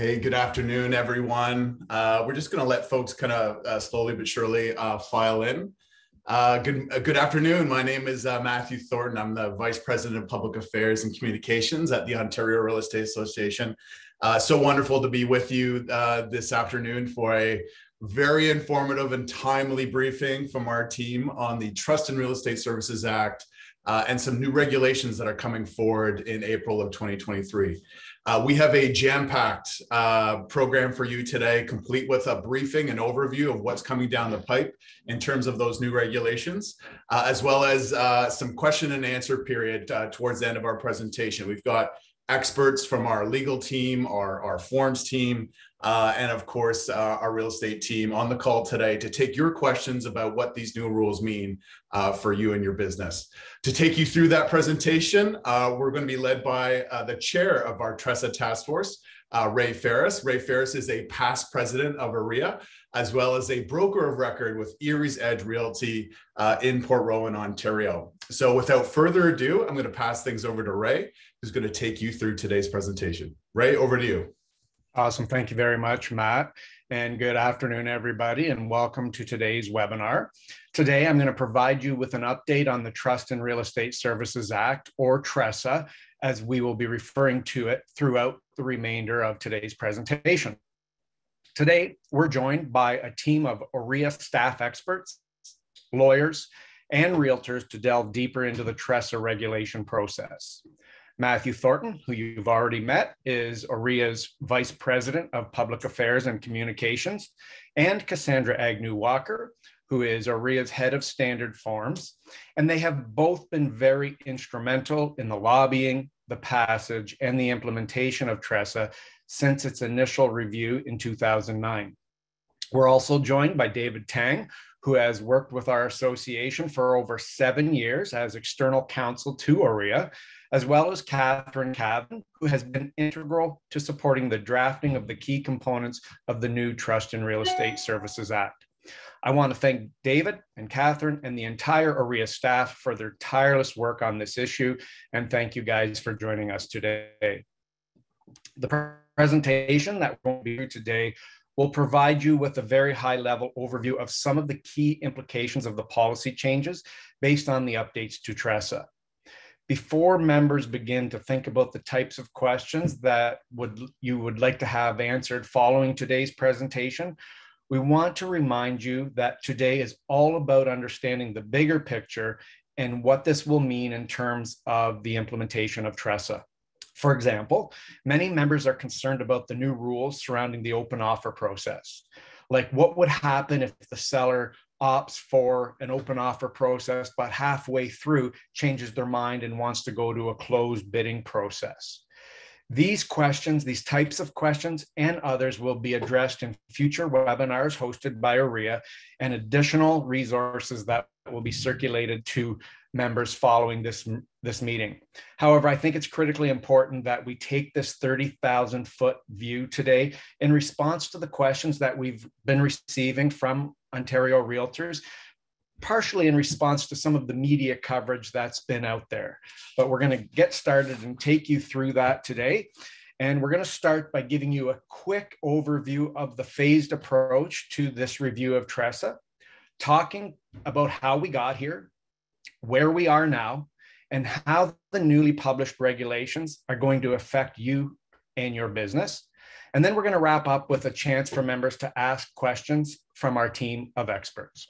Hey, good afternoon, everyone. Uh, we're just going to let folks kind of uh, slowly but surely uh, file in. Uh, good, uh, good afternoon. My name is uh, Matthew Thornton. I'm the Vice President of Public Affairs and Communications at the Ontario Real Estate Association. so wonderful to be with you this afternoon for a very informative and timely briefing from our team on the Trust and Real Estate Services Act and some new regulations that are coming forward in April of 2023. Uh, we have a jam-packed uh, program for you today, complete with a briefing and overview of what's coming down the pipe in terms of those new regulations, uh, as well as uh, some question and answer period uh, towards the end of our presentation. We've got experts from our legal team, our, our forms team, uh, and of course, uh, our real estate team on the call today to take your questions about what these new rules mean uh, for you and your business. To take you through that presentation, uh, we're going to be led by uh, the chair of our TRESA task force, uh, Ray Ferris. Ray Ferris is a past president of OREA, as well as a broker of record with Erie's Edge Realty in Port Rowan, Ontario. So without further ado, I'm going to pass things over to Ray, who's going to take you through today's presentation. Ray, over to you. Awesome. Thank you very much, Matt. And good afternoon, everybody, and welcome to today's webinar. Today, I'm going to provide you with an update on the Trust and Real Estate Services Act, or TRESA, as we will be referring to it throughout the remainder of today's presentation. Today, we're joined by a team of OREA staff experts, lawyers, and realtors to delve deeper into the TRESA regulation process. Matthew Thornton, who you've already met, is OREA's Vice President of Public Affairs and Communications, and Cassandra Agnew Walker, who is OREA's Head of Standard Forms. And they have both been very instrumental in the lobbying, the passage, and the implementation of TRESA since its initial review in 2009. We're also joined by David Tang, who has worked with our association for over seven years as external counsel to OREA as well as Catherine Cavan, who has been integral to supporting the drafting of the key components of the new Trust and Real Estate Services Act. I want to thank David and Catherine and the entire OREA staff for their tireless work on this issue, and thank you guys for joining us today. The presentation that going to today will provide you with a very high level overview of some of the key implications of the policy changes based on the updates to TRESA before members begin to think about the types of questions that would you would like to have answered following today's presentation, we want to remind you that today is all about understanding the bigger picture and what this will mean in terms of the implementation of TRESA. For example, many members are concerned about the new rules surrounding the open offer process. Like what would happen if the seller opts for an open offer process, but halfway through changes their mind and wants to go to a closed bidding process. These questions, these types of questions and others will be addressed in future webinars hosted by OREA and additional resources that will be circulated to members following this, this meeting. However, I think it's critically important that we take this 30,000 foot view today in response to the questions that we've been receiving from Ontario realtors, partially in response to some of the media coverage that's been out there. But we're going to get started and take you through that today. And we're going to start by giving you a quick overview of the phased approach to this review of TRESA, talking about how we got here, where we are now, and how the newly published regulations are going to affect you and your business. And then we're going to wrap up with a chance for members to ask questions from our team of experts.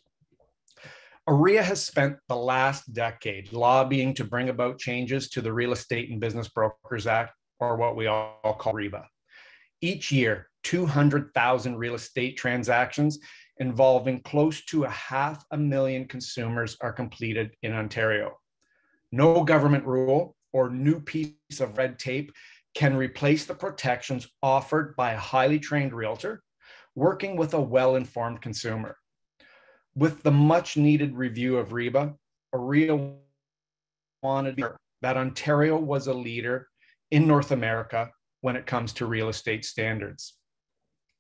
OREA has spent the last decade lobbying to bring about changes to the Real Estate and Business Brokers Act, or what we all call REBA. Each year, 200,000 real estate transactions involving close to a half a million consumers are completed in Ontario. No government rule or new piece of red tape can replace the protections offered by a highly trained realtor working with a well informed consumer. With the much needed review of REBA, OREA wanted that Ontario was a leader in North America when it comes to real estate standards.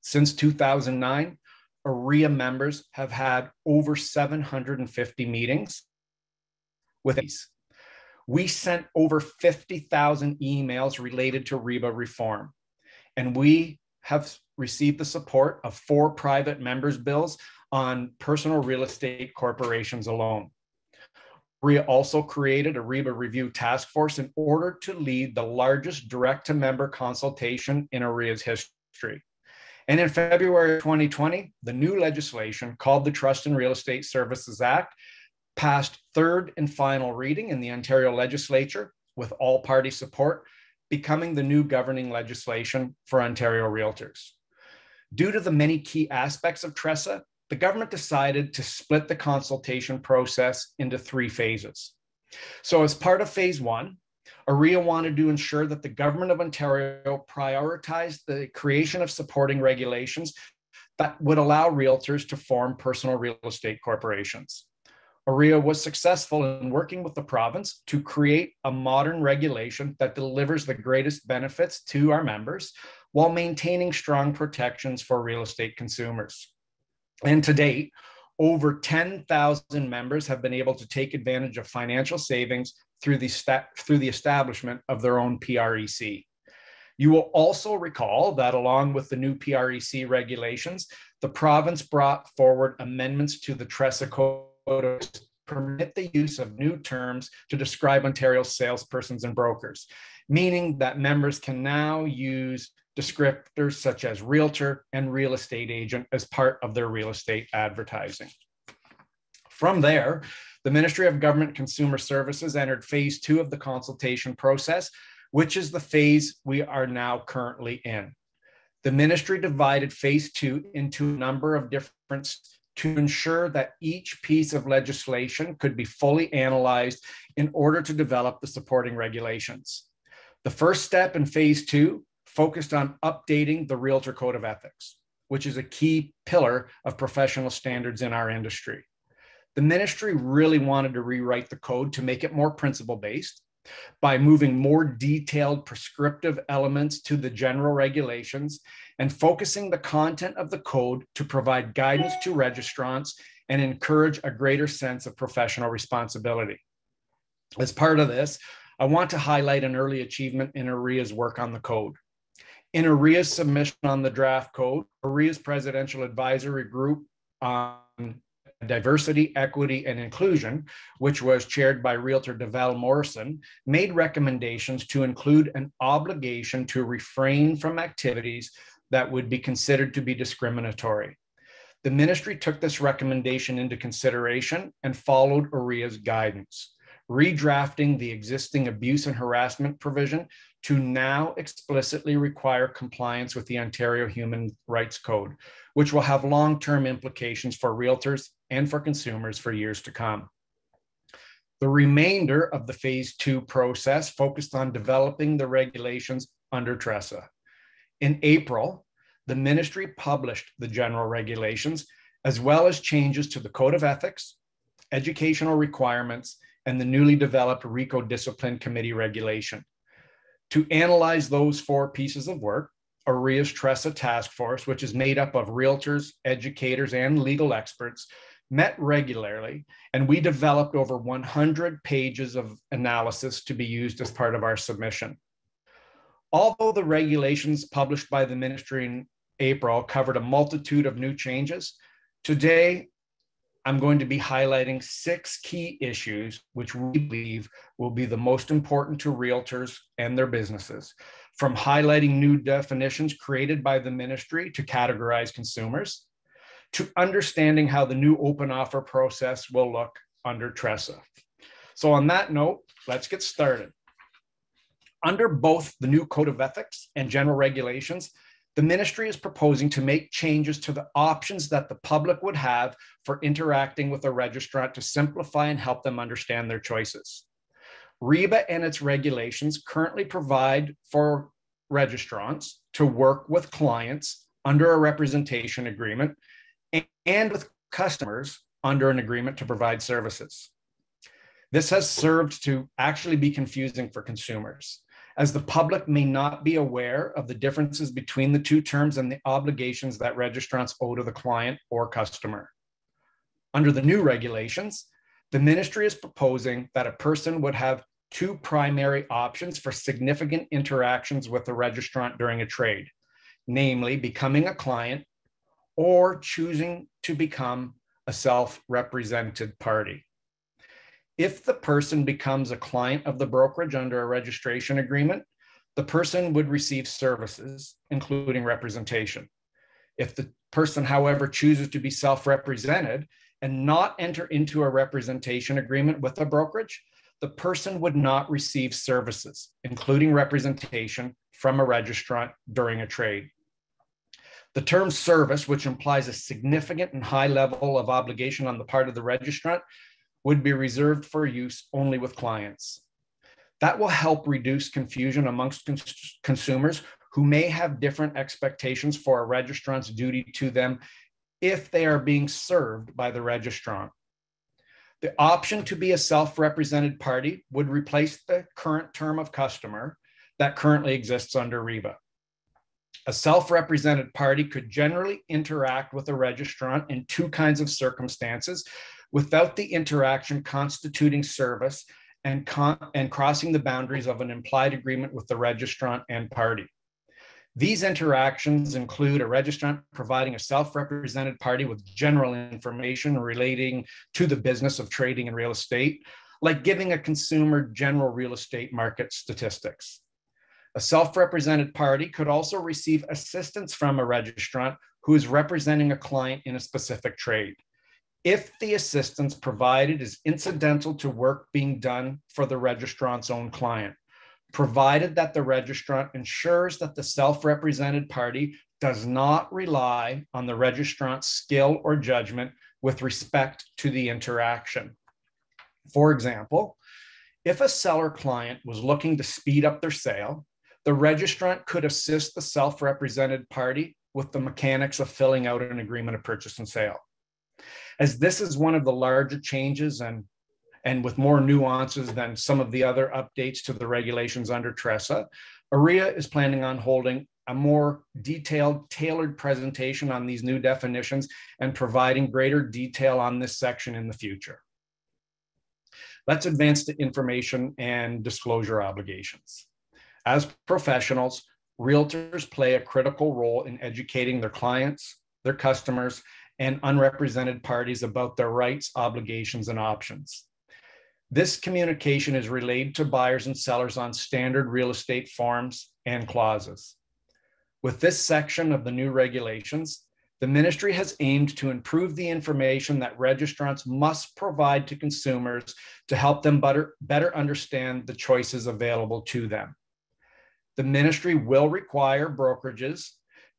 Since 2009, OREA members have had over 750 meetings with these we sent over 50,000 emails related to REBA reform. And we have received the support of four private members' bills on personal real estate corporations alone. OREA also created a REBA review task force in order to lead the largest direct to member consultation in OREA's history. And in February 2020, the new legislation called the Trust and Real Estate Services Act passed third and final reading in the Ontario legislature with all party support, becoming the new governing legislation for Ontario realtors. Due to the many key aspects of TRESA, the government decided to split the consultation process into three phases. So, as part of phase one, OREA wanted to ensure that the government of Ontario prioritized the creation of supporting regulations that would allow realtors to form personal real estate corporations. OREA was successful in working with the province to create a modern regulation that delivers the greatest benefits to our members while maintaining strong protections for real estate consumers. And to date, over 10,000 members have been able to take advantage of financial savings through the, through the establishment of their own PREC. You will also recall that along with the new PREC regulations, the province brought forward amendments to the TRESA code to permit the use of new terms to describe Ontario's salespersons and brokers, meaning that members can now use descriptors such as realtor and real estate agent as part of their real estate advertising. From there, the Ministry of Government Consumer Services entered phase two of the consultation process, which is the phase we are now currently in. The ministry divided phase two into a number of different to ensure that each piece of legislation could be fully analyzed in order to develop the supporting regulations. The first step in phase two focused on updating the Realtor Code of Ethics, which is a key pillar of professional standards in our industry. The ministry really wanted to rewrite the code to make it more principle based by moving more detailed prescriptive elements to the general regulations and focusing the content of the code to provide guidance to registrants and encourage a greater sense of professional responsibility. As part of this, I want to highlight an early achievement in OREA's work on the code. In OREA's submission on the draft code, OREA's presidential advisory group on diversity, equity, and inclusion, which was chaired by Realtor Deval Morrison, made recommendations to include an obligation to refrain from activities that would be considered to be discriminatory. The ministry took this recommendation into consideration and followed OREA's guidance, redrafting the existing abuse and harassment provision to now explicitly require compliance with the Ontario Human Rights Code, which will have long term implications for realtors and for consumers for years to come. The remainder of the phase two process focused on developing the regulations under TRESA. In April, the ministry published the general regulations, as well as changes to the Code of Ethics, educational requirements, and the newly developed RECO Discipline Committee regulation. To analyze those four pieces of work, OREA's TRESA task force, which is made up of realtors, educators, and legal experts, met regularly, and we developed over 100 pages of analysis to be used as part of our submission. Although the regulations published by the ministry in April covered a multitude of new changes, today I'm going to be highlighting six key issues which we believe will be the most important to realtors and their businesses, from highlighting new definitions created by the ministry to categorize consumers, to understanding how the new open offer process will look under TRESA. So on that note, let's get started. Under both the new Code of Ethics and general regulations, the ministry is proposing to make changes to the options that the public would have for interacting with a registrant to simplify and help them understand their choices. REBA and its regulations currently provide for registrants to work with clients under a representation agreement and with customers under an agreement to provide services. This has served to actually be confusing for consumers as the public may not be aware of the differences between the two terms and the obligations that registrants owe to the client or customer. Under the new regulations, the ministry is proposing that a person would have two primary options for significant interactions with the registrant during a trade, namely becoming a client or choosing to become a self represented party. If the person becomes a client of the brokerage under a registration agreement, the person would receive services, including representation. If the person, however, chooses to be self represented and not enter into a representation agreement with a brokerage, the person would not receive services, including representation from a registrant during a trade. The term service, which implies a significant and high level of obligation on the part of the registrant, would be reserved for use only with clients. That will help reduce confusion amongst cons- consumers who may have different expectations for a registrant's duty to them if they are being served by the registrant. The option to be a self represented party would replace the current term of customer that currently exists under REBA. A self represented party could generally interact with a registrant in two kinds of circumstances without the interaction constituting service and, con- and crossing the boundaries of an implied agreement with the registrant and party. These interactions include a registrant providing a self represented party with general information relating to the business of trading in real estate, like giving a consumer general real estate market statistics. A self represented party could also receive assistance from a registrant who is representing a client in a specific trade. If the assistance provided is incidental to work being done for the registrant's own client, provided that the registrant ensures that the self represented party does not rely on the registrant's skill or judgment with respect to the interaction. For example, if a seller client was looking to speed up their sale, the registrant could assist the self represented party with the mechanics of filling out an agreement of purchase and sale. As this is one of the larger changes and and with more nuances than some of the other updates to the regulations under TRESA. OREA is planning on holding a more detailed, tailored presentation on these new definitions and providing greater detail on this section in the future. Let's advance to information and disclosure obligations. As professionals, realtors play a critical role in educating their clients, their customers, and unrepresented parties about their rights, obligations, and options. This communication is relayed to buyers and sellers on standard real estate forms and clauses. With this section of the new regulations, the ministry has aimed to improve the information that registrants must provide to consumers to help them better, better understand the choices available to them. The ministry will require brokerages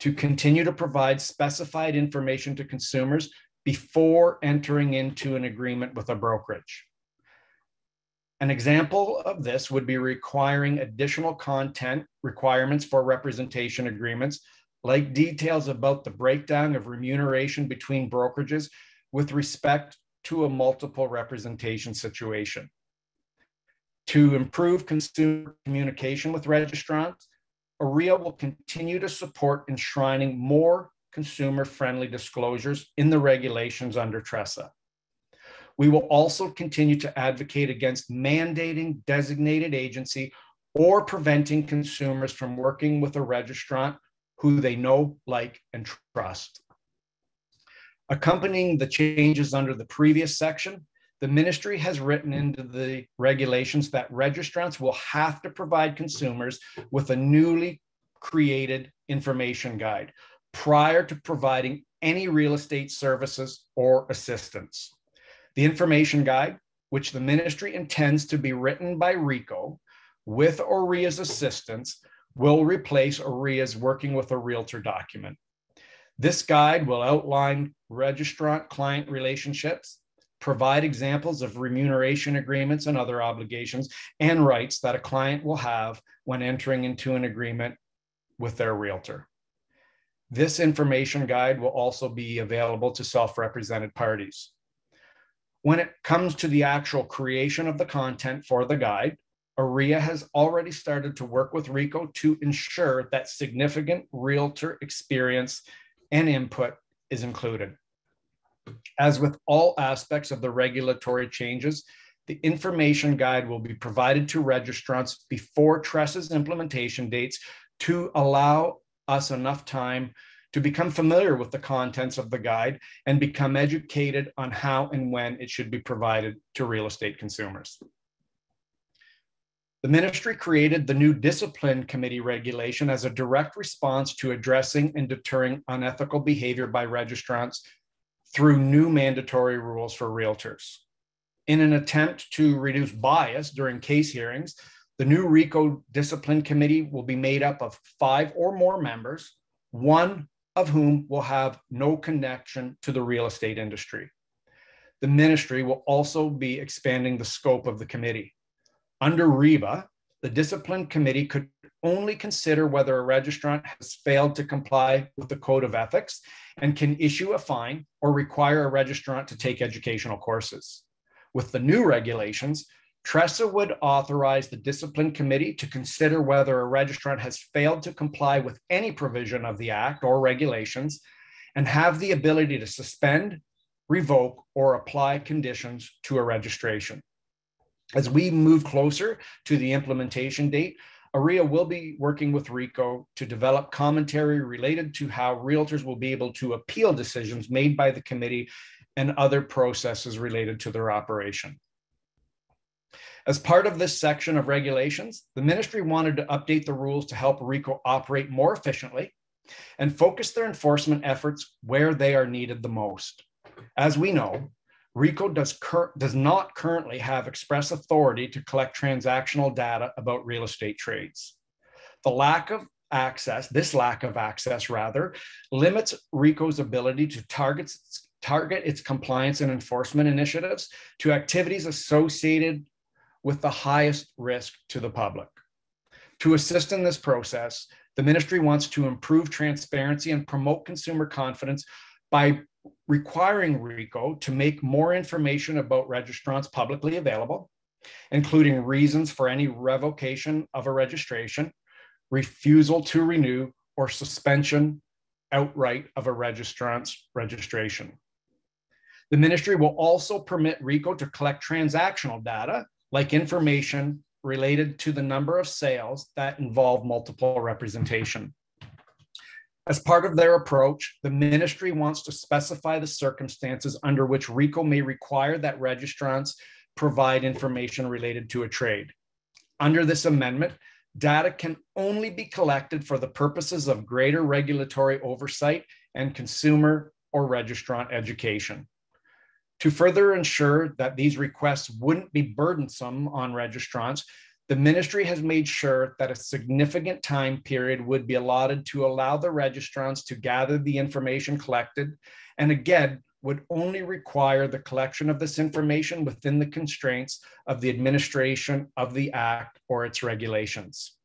to continue to provide specified information to consumers before entering into an agreement with a brokerage. An example of this would be requiring additional content requirements for representation agreements, like details about the breakdown of remuneration between brokerages with respect to a multiple representation situation. To improve consumer communication with registrants, OREA will continue to support enshrining more consumer friendly disclosures in the regulations under TRESA. We will also continue to advocate against mandating designated agency or preventing consumers from working with a registrant who they know, like, and trust. Accompanying the changes under the previous section, the ministry has written into the regulations that registrants will have to provide consumers with a newly created information guide prior to providing any real estate services or assistance. The information guide, which the ministry intends to be written by RECO with OREA's assistance, will replace OREA's working with a realtor document. This guide will outline registrant client relationships, provide examples of remuneration agreements and other obligations and rights that a client will have when entering into an agreement with their realtor. This information guide will also be available to self represented parties. When it comes to the actual creation of the content for the guide, OREA has already started to work with RECO to ensure that significant realtor experience and input is included. As with all aspects of the regulatory changes, the information guide will be provided to registrants before TRESA's implementation dates to allow us enough time to become familiar with the contents of the guide and become educated on how and when it should be provided to real estate consumers. The ministry created the new discipline committee regulation as a direct response to addressing and deterring unethical behavior by registrants through new mandatory rules for realtors. In an attempt to reduce bias during case hearings, the new RECO discipline committee will be made up of five or more members, one of whom will have no connection to the real estate industry. The ministry will also be expanding the scope of the committee. Under REBA, the discipline committee could only consider whether a registrant has failed to comply with the code of ethics and can issue a fine or require a registrant to take educational courses. With the new regulations, TRESA would authorize the discipline committee to consider whether a registrant has failed to comply with any provision of the act or regulations and have the ability to suspend, revoke, or apply conditions to a registration. As we move closer to the implementation date, OREA will be working with RECO to develop commentary related to how realtors will be able to appeal decisions made by the committee and other processes related to their operation. As part of this section of regulations, the ministry wanted to update the rules to help RECO operate more efficiently and focus their enforcement efforts where they are needed the most. As we know, RECO does, does not currently have express authority to collect transactional data about real estate trades. The lack of access, this lack of access rather, limits RECO's ability to target, target its compliance and enforcement initiatives to activities associated with the highest risk to the public. To assist in this process, the ministry wants to improve transparency and promote consumer confidence by requiring RECO to make more information about registrants publicly available, including reasons for any revocation of a registration, refusal to renew, or suspension outright of a registrant's registration. The ministry will also permit RECO to collect transactional data, like information related to the number of sales that involve multiple representation. As part of their approach, the ministry wants to specify the circumstances under which RECO may require that registrants provide information related to a trade. Under this amendment, data can only be collected for the purposes of greater regulatory oversight and consumer or registrant education. To further ensure that these requests wouldn't be burdensome on registrants, the ministry has made sure that a significant time period would be allotted to allow the registrants to gather the information collected, and again, would only require the collection of this information within the constraints of the administration of the Act or its regulations.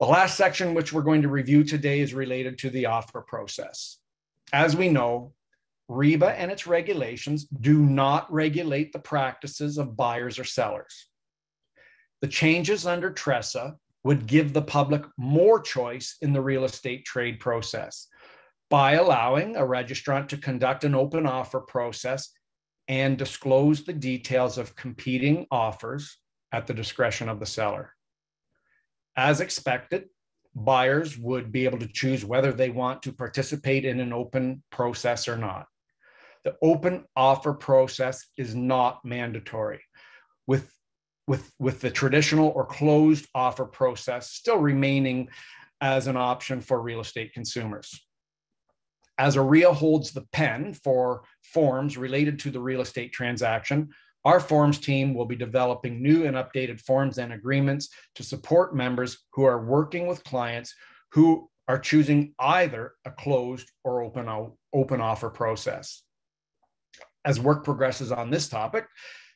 The last section which we're going to review today is related to the offer process. As we know, REBA and its regulations do not regulate the practices of buyers or sellers. The changes under TRESA would give the public more choice in the real estate trade process by allowing a registrant to conduct an open offer process and disclose the details of competing offers at the discretion of the seller. As expected, buyers would be able to choose whether they want to participate in an open process or not. The open offer process is not mandatory, with with, with the traditional or closed offer process still remaining as an option for real estate consumers. As OREA holds the pen for forms related to the real estate transaction, our forms team will be developing new and updated forms and agreements to support members who are working with clients who are choosing either a closed or open, open offer process. As work progresses on this topic,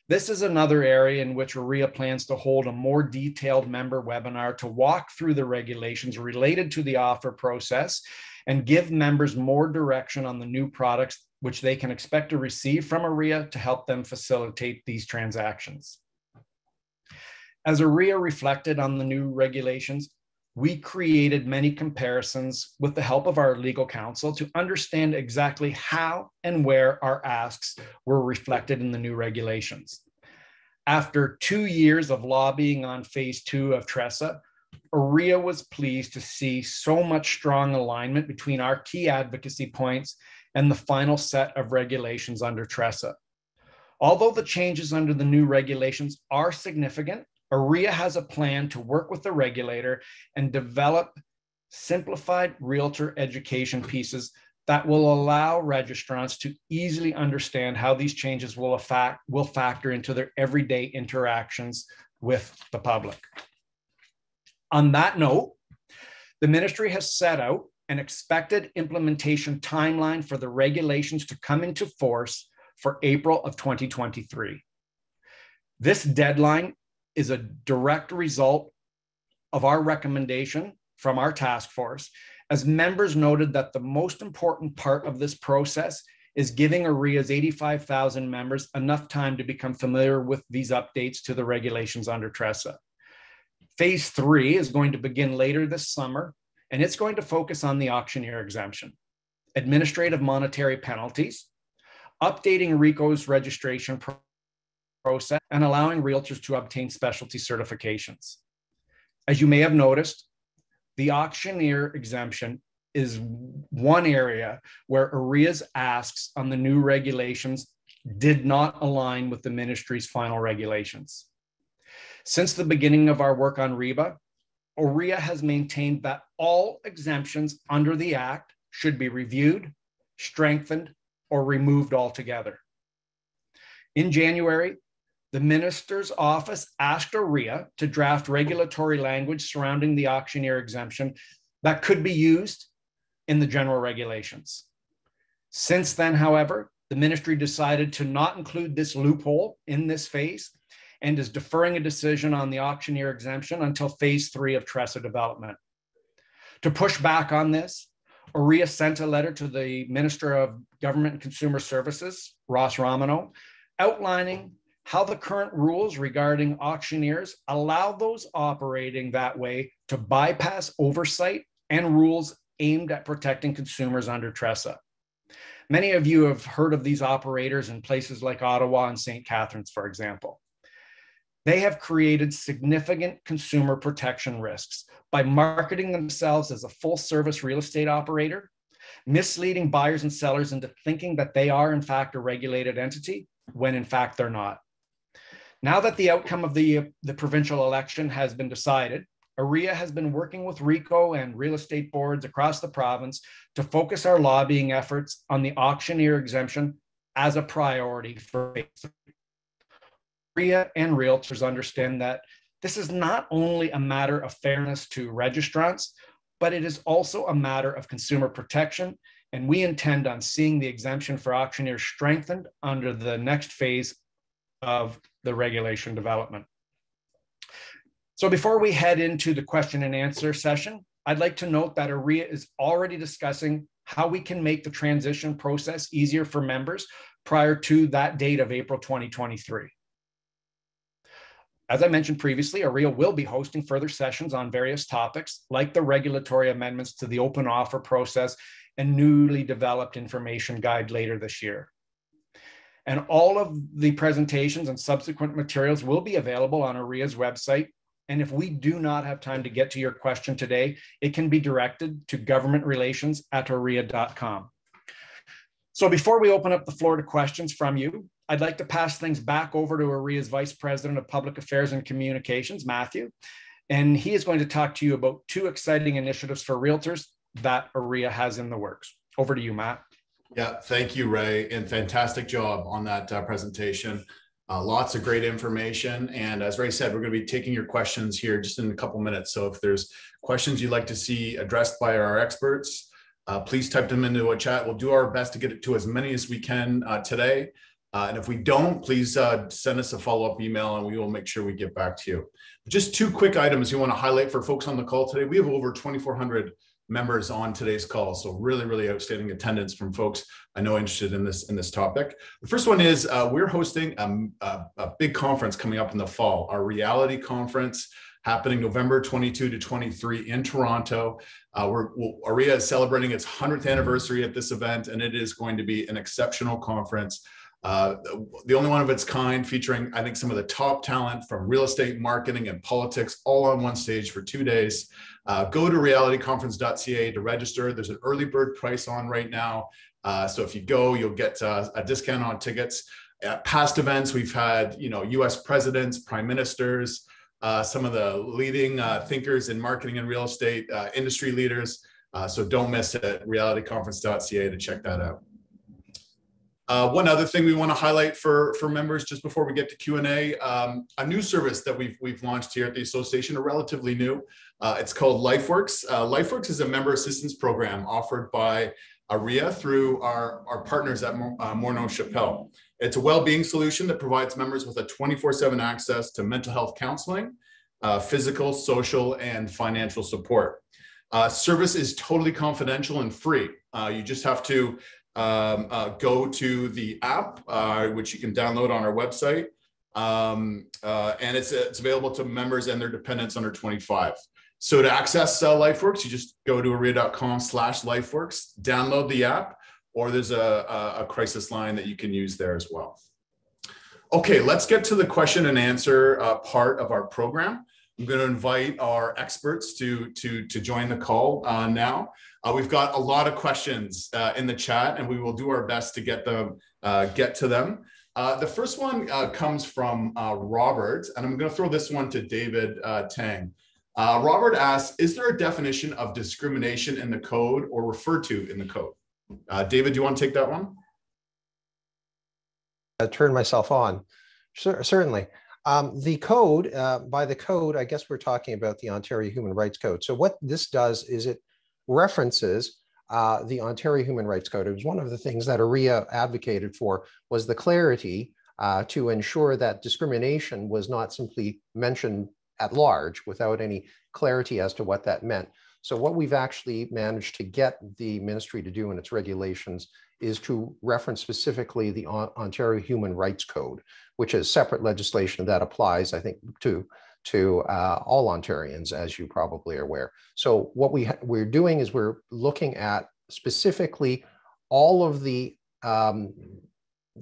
this is another area in which OREA plans to hold a more detailed member webinar to walk through the regulations related to the offer process and give members more direction on the new products which they can expect to receive from OREA to help them facilitate these transactions. As OREA reflected on the new regulations, we created many comparisons with the help of our legal counsel to understand exactly how and where our asks were reflected in the new regulations. After two years of lobbying on phase two of TRESA, OREA was pleased to see so much strong alignment between our key advocacy points and the final set of regulations under TRESA. Although the changes under the new regulations are significant, OREA has a plan to work with the regulator and develop simplified realtor education pieces that will allow registrants to easily understand how these changes will, affect, will factor into their everyday interactions with the public. On that note, the ministry has set out an expected implementation timeline for the regulations to come into force for April of 2023. This deadline is a direct result of our recommendation from our task force, as members noted that the most important part of this process is giving OREA's 85,000 members enough time to become familiar with these updates to the regulations under TRESA. Phase three is going to begin later this summer, and it's going to focus on the auctioneer exemption, administrative monetary penalties, updating RECO's registration process, and allowing realtors to obtain specialty certifications. As you may have noticed, the auctioneer exemption is one area where OREA's asks on the new regulations did not align with the ministry's final regulations. Since the beginning of our work on REBA, OREA has maintained that all exemptions under the Act should be reviewed, strengthened, or removed altogether. In January, the minister's office asked OREA to draft regulatory language surrounding the auctioneer exemption that could be used in the general regulations. Since then, however, the ministry decided to not include this loophole in this phase and is deferring a decision on the auctioneer exemption until phase three of TRESA development. To push back on this, OREA sent a letter to the Minister of Government and Consumer Services, Ross Romano, outlining how the current rules regarding auctioneers allow those operating that way to bypass oversight and rules aimed at protecting consumers under TRESA. Many of you have heard of these operators in places like Ottawa and St. Catharines, for example. They have created significant consumer protection risks by marketing themselves as a full service real estate operator, misleading buyers and sellers into thinking that they are, in fact, a regulated entity when in fact they're not. Now that the outcome of the, the provincial election has been decided, OREA has been working with RECO and real estate boards across the province to focus our lobbying efforts on the auctioneer exemption as a priority for REA and realtors understand that this is not only a matter of fairness to registrants, but it is also a matter of consumer protection. And we intend on seeing the exemption for auctioneers strengthened under the next phase of the regulation development. So before we head into the question and answer session, I'd like to note that OREA is already discussing how we can make the transition process easier for members prior to that date of April 2023. As I mentioned previously, OREA will be hosting further sessions on various topics like the regulatory amendments to the open offer process and newly developed information guide later this year. And all of the presentations and subsequent materials will be available on OREA's website. And if we do not have time to get to your question today, it can be directed to governmentrelations at OREA.com. So before we open up the floor to questions from you, I'd like to pass things back over to OREA's Vice President of Public Affairs and Communications, Matthew. And he is going to talk to you about two exciting initiatives for realtors that OREA has in the works. Over to you, Matt. Yeah, thank you, Ray, and fantastic job on that uh, presentation. Uh, lots of great information. And as Ray said, we're going to be taking your questions here just in a couple minutes. So if there's questions you'd like to see addressed by our experts, uh, please type them into a chat. We'll do our best to get it to as many as we can uh, today. Uh, and if we don't, please uh, send us a follow-up email and we will make sure we get back to you. Just two quick items you want to highlight for folks on the call today. We have over 2,400 members on today's call. So really, really outstanding attendance from folks I know interested in this in this topic. The first one is uh, we're hosting a, a, a, big conference coming up in the fall, our reality conference happening November 22 to 23 in Toronto. Uh, we're, we'll, OREA is celebrating its 100th anniversary at this event, and it is going to be an exceptional conference. Uh, the only one of its kind, featuring, I think, some of the top talent from real estate, marketing, and politics all on one stage for two days. Uh, go to realityconference.ca to register. There's an early bird price on right now. Uh, so if you go, you'll get uh, a discount on tickets. At past events, we've had, you know, U.S. presidents, prime ministers, uh, some of the leading uh, thinkers in marketing and real estate, industry leaders. so don't miss it. Realityconference.ca to check that out. Uh, one other thing we want to highlight for, for members just before we get to Q&A, um, a new service that we've, we've launched here at the association, a relatively new. Uh, it's called LifeWorks. Uh, LifeWorks is a member assistance program offered by OREA through our, our partners at uh, Morneau Shepell. It's a well-being solution that provides members with a 24-7 access to mental health counseling, uh, physical, social, and financial support. Uh, service is totally confidential and free. Uh, you just have to um, uh, go to the app, which you can download on our website. Um, and it's, it's available to members and their dependents under 25. So to access uh, LifeWorks, you just go to orea.com slash LifeWorks, download the app, or there's a, a, crisis line that you can use there as well. Okay, let's get to the question and answer uh, part of our program. I'm going to invite our experts to, to, to join the call uh, now. Uh, we've got a lot of questions uh, in the chat, and we will do our best to get them uh, get to them. Uh, the first one uh, comes from Robert, and I'm going to throw this one to David Tang. Robert asks, is there a definition of discrimination in the code or referred to in the code? David, do you want to take that one? I turn myself on. Sure, certainly. Um, the code, uh, by the code, I guess we're talking about the Ontario Human Rights Code. So what this does is it references uh, the Ontario Human Rights Code. It was one of the things that OREA advocated for was the clarity uh, to ensure that discrimination was not simply mentioned at large without any clarity as to what that meant. So what we've actually managed to get the ministry to do in its regulations is to reference specifically the Ontario Human Rights Code, which is separate legislation that applies, I think, to to uh, all Ontarians, as you probably are aware. So what we we're doing is we're looking at specifically all of the um,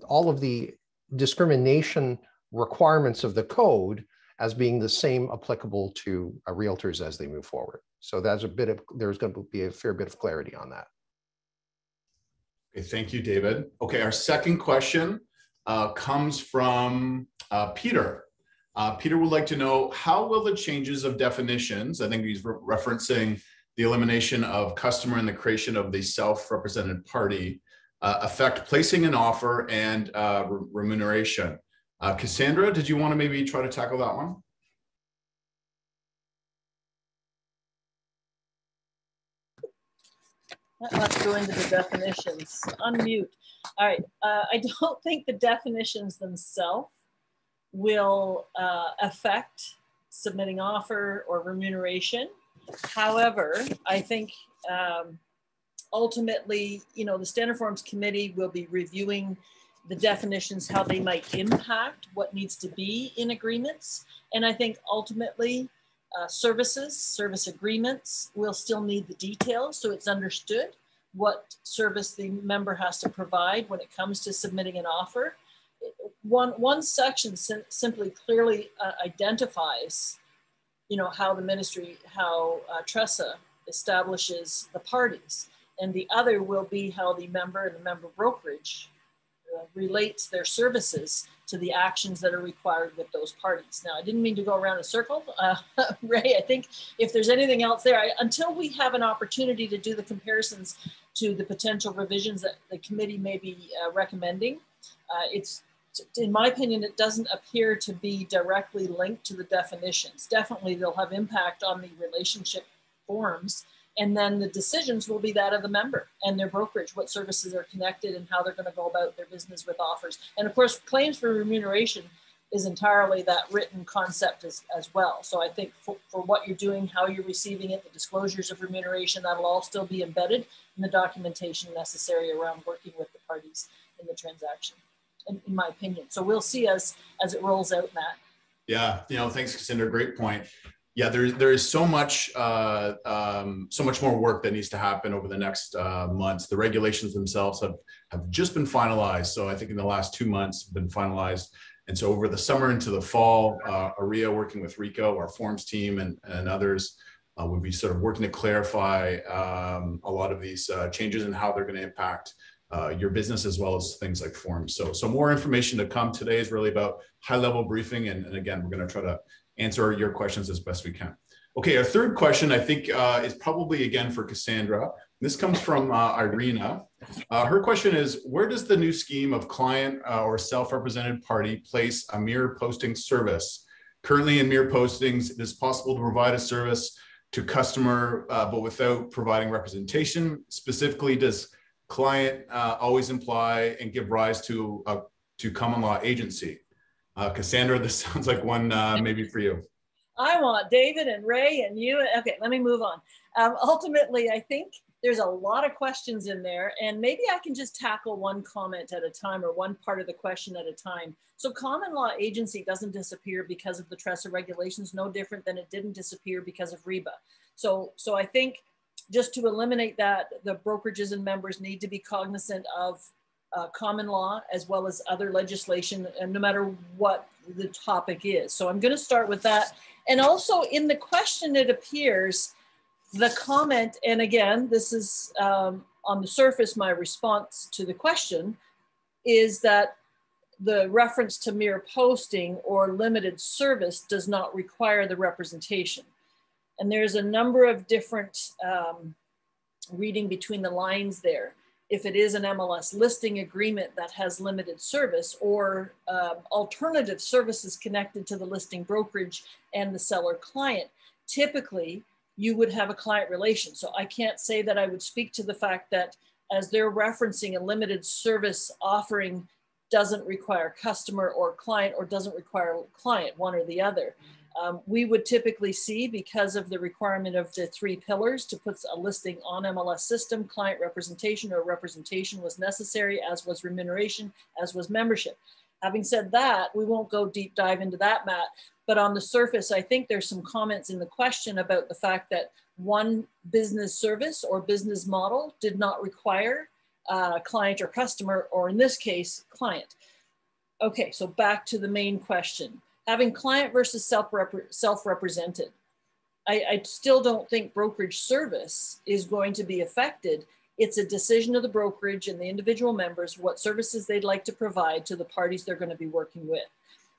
all of the discrimination requirements of the code as being the same applicable to uh, realtors as they move forward. So that's a bit of there's going to be a fair bit of clarity on that. Okay, thank you, David. Okay, our second question uh, comes from uh, Peter. Uh, Peter would like to know how will the changes of definitions, I think he's re referencing the elimination of customer and the creation of the self-represented party, uh, affect placing an offer and uh, re remuneration. Uh, Cassandra, did you want to maybe try to tackle that one? Let's go into the definitions. Unmute. All right. Uh, I don't think the definitions themselves will uh, affect submitting offer or remuneration. However, I think um, ultimately, you know, the Standard Forms Committee will be reviewing the definitions, how they might impact what needs to be in agreements. And I think ultimately, uh, services, service agreements will still need the details so it's understood what service the member has to provide when it comes to submitting an offer. One, one section sim simply clearly uh, identifies, you know, how the ministry, how uh, TRESA establishes the parties. And the other will be how the member and the member brokerage relates their services to the actions that are required with those parties. Now, I didn't mean to go around a circle, uh, Ray. I think if there's anything else there, I, until we have an opportunity to do the comparisons to the potential revisions that the committee may be uh, recommending, uh, it's in my opinion, it doesn't appear to be directly linked to the definitions. Definitely, they'll have impact on the relationship forms and then the decisions will be that of the member and their brokerage, what services are connected and how they're going to go about their business with offers. And of course, claims for remuneration is entirely that written concept as, as well. So I think for, for what you're doing, how you're receiving it, the disclosures of remuneration, that'll all still be embedded in the documentation necessary around working with the parties in the transaction, in, in my opinion. So we'll see as, as it rolls out, Matt. Yeah, you know, thanks, Cassandra. Great point yeah, there, there is so much, uh, um, so much more work that needs to happen over the next uh, months. The regulations themselves have, have just been finalized. So I think in the last two months been finalized. And so over the summer into the fall, uh, OREA working with RECO, our forms team and, and others uh, will be sort of working to clarify um, a lot of these uh, changes and how they're going to impact uh, your business as well as things like forms. So, so more information to come today is really about high level briefing. And, and again, we're going to try to answer your questions as best we can. Okay, our third question I think uh, is probably again for Cassandra. This comes from uh, Irina. Uh, her question is, where does the new scheme of client uh, or self-represented party place a mirror posting service? Currently in mirror postings, it is possible to provide a service to customer, uh, but without providing representation. Specifically, does client uh, always imply and give rise to a to common law agency? Uh, Cassandra, this sounds like one uh, maybe for you. I want David and Ray and you. Okay, let me move on. Um, ultimately, I think there's a lot of questions in there, and maybe I can just tackle one comment at a time or one part of the question at a time. So, common law agency doesn't disappear because of the TRESA regulations, no different than it didn't disappear because of REBBA. So, so I think just to eliminate that, the brokerages and members need to be cognizant of uh, common law as well as other legislation, and no matter what the topic is. So I'm going to start with that. And also in the question, it appears the comment, and again, this is um, on the surface, my response to the question is that the reference to mere posting or limited service does not require the representation. And there's a number of different um, reading between the lines there if it is an MLS listing agreement that has limited service or um, alternative services connected to the listing brokerage and the seller client, typically you would have a client relation. So I can't say that I would speak to the fact that as they're referencing a limited service offering doesn't require customer or client or doesn't require client, one or the other. Um, we would typically see because of the requirement of the three pillars to put a listing on MLS system, client representation or representation was necessary, as was remuneration, as was membership. Having said that, we won't go deep dive into that, Matt. But on the surface, I think there's some comments in the question about the fact that one business service or business model did not require uh, client or customer, or in this case, client. Okay, so back to the main question having client versus self self represented, I, I still don't think brokerage service is going to be affected. It's a decision of the brokerage and the individual members what services they'd like to provide to the parties they're going to be working with.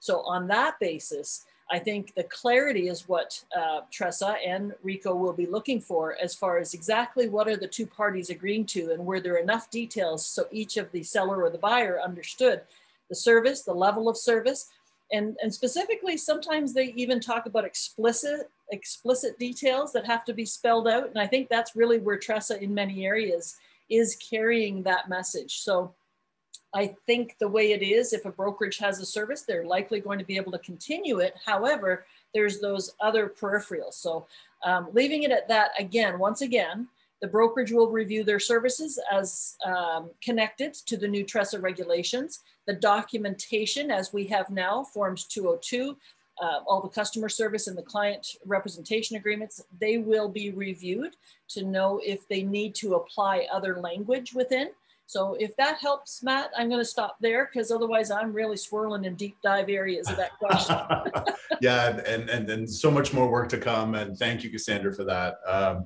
So on that basis, I think the clarity is what uh, TRESA and RECO will be looking for as far as exactly what are the two parties agreeing to and were there enough details so each of the seller or the buyer understood the service, the level of service, and, and specifically, sometimes they even talk about explicit explicit details that have to be spelled out. And I think that's really where TRESA in many areas is carrying that message. So I think the way it is, if a brokerage has a service, they're likely going to be able to continue it. However, there's those other peripherals. So um, leaving it at that again, once again, the brokerage will review their services as um, connected to the new TRESA regulations the documentation as we have now, Forms 202, uh, all the customer service and the client representation agreements, they will be reviewed to know if they need to apply other language within. So if that helps, Matt, I'm going to stop there because otherwise I'm really swirling in deep dive areas of that question. yeah, and, and and so much more work to come. And thank you, Cassandra, for that. Um,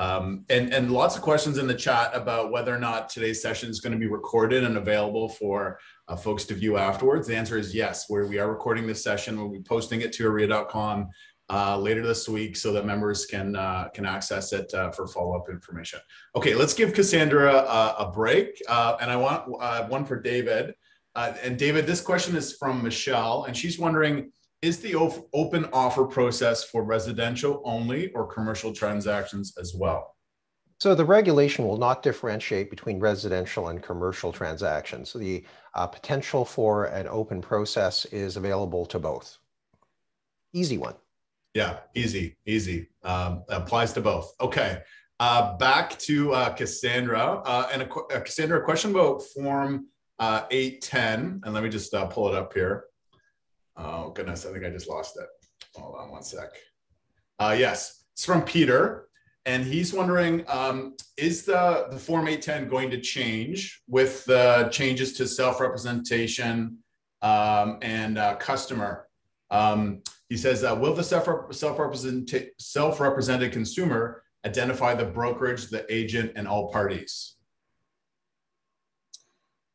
um, and, and lots of questions in the chat about whether or not today's session is going to be recorded and available for uh, folks to view afterwards. The answer is yes, where we are recording this session. We'll be posting it to orea.com uh, later this week so that members can uh, can access it uh, for follow-up information. Okay, let's give Cassandra a, a break. Uh, and I want uh, one for David. and David, this question is from Michelle, and she's wondering, is the open offer process for residential only or commercial transactions as well? So the regulation will not differentiate between residential and commercial transactions. So the uh, potential for an open process is available to both. Easy one. Yeah, easy, easy. Um, applies to both. Okay. Uh, back to uh, Cassandra. Uh, and a, uh, Cassandra, a question about Form uh, 810. And let me just pull it up here. Oh, goodness. I think I just lost it. Hold on one sec. Uh, yes, it's from Peter, and he's wondering: um, Is the the Form 810 going to change with the changes to self-representation um, and uh, customer? Um, he says, uh, "Will the self self-represented self-represented consumer identify the brokerage, the agent, and all parties?"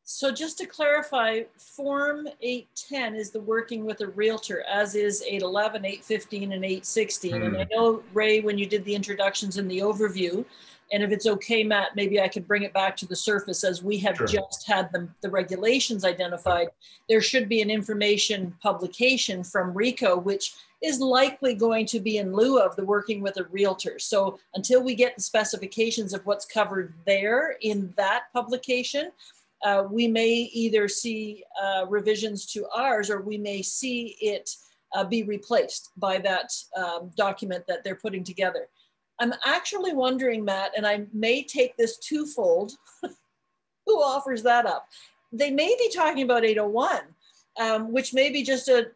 So just to clarify, Form 810 is the working with a realtor, as is 811, 815, and 816. Mm. And I know, Ray, when you did the introductions and the overview, and if it's okay, Matt, maybe I could bring it back to the surface as we have sure. just had the, the regulations identified. There should be an information publication from RECO, which is likely going to be in lieu of the working with a realtor. So until we get the specifications of what's covered there in that publication, uh, we may either see uh, revisions to ours or we may see it uh, be replaced by that um, document that they're putting together. I'm actually wondering, Matt, and I may take this twofold. Who offers that up? They may be talking about 801, um, which may be just a,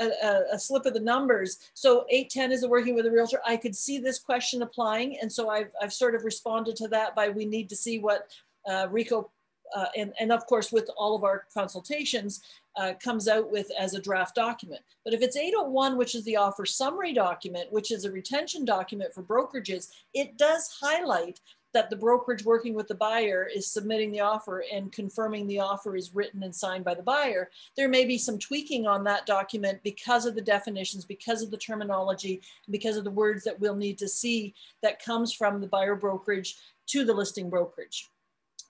a, a, slip of the numbers. So 810 is a working with a realtor. I could see this question applying. And so I've, I've sort of responded to that by we need to see what uh, RECO uh, and, and of course with all of our consultations uh, comes out with as a draft document. But if it's 801, which is the offer summary document, which is a retention document for brokerages, it does highlight that the brokerage working with the buyer is submitting the offer and confirming the offer is written and signed by the buyer. There may be some tweaking on that document because of the definitions, because of the terminology, because of the words that we'll need to see that comes from the buyer brokerage to the listing brokerage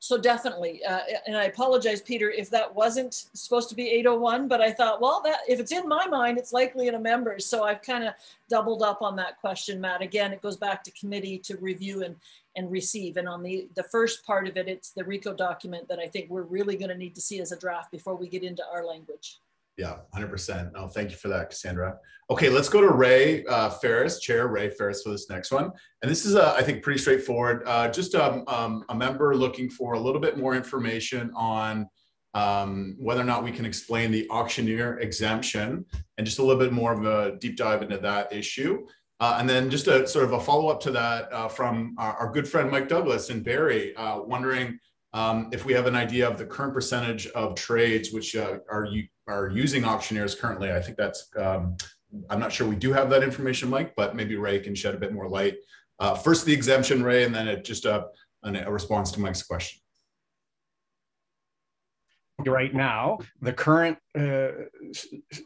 so definitely, uh, and I apologize, Peter, if that wasn't supposed to be 801, but I thought, well, that if it's in my mind, it's likely in a member's. So I've kind of doubled up on that question, Matt. Again, it goes back to committee to review and and receive. And on the the first part of it, it's the RECO document that I think we're really going to need to see as a draft before we get into our language. Yeah, 100%. No, thank you for that, Cassandra. Okay, let's go to Ray uh, Ferris, Chair Ray Ferris for this next one. And this is, uh, I think, pretty straightforward. Uh, just um, um, a member looking for a little bit more information on um, whether or not we can explain the auctioneer exemption and just a little bit more of a deep dive into that issue. Uh, and then just a sort of a follow up to that uh, from our, our, good friend Mike Douglas and Barry, uh, wondering um, if we have an idea of the current percentage of trades which uh, are are using auctioneers currently, I think that's um, I'm not sure we do have that information, Mike, but maybe Ray can shed a bit more light. Uh, first, the exemption, Ray, and then it just a, a response to Mike's question. Right now, the current uh,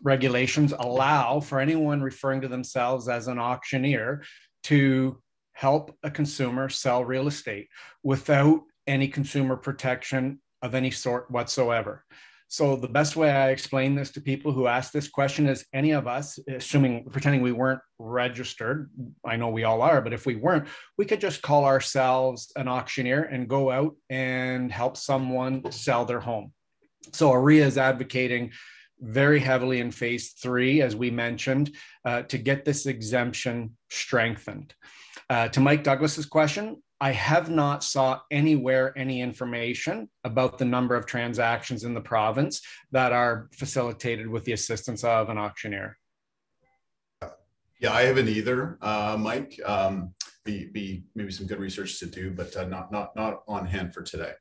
regulations allow for anyone referring to themselves as an auctioneer to help a consumer sell real estate without any consumer protection of any sort whatsoever. So the best way I explain this to people who ask this question is any of us, assuming pretending we weren't registered, I know we all are, but if we weren't, we could just call ourselves an auctioneer and go out and help someone sell their home. So OREA is advocating very heavily in phase three, as we mentioned, uh, to get this exemption strengthened. Uh, to Mike Douglas's question, I have not saw anywhere any information about the number of transactions in the province that are facilitated with the assistance of an auctioneer. Yeah, I haven't either, uh, Mike. Um, be, be maybe some good research to do, but uh, not not not on hand for today.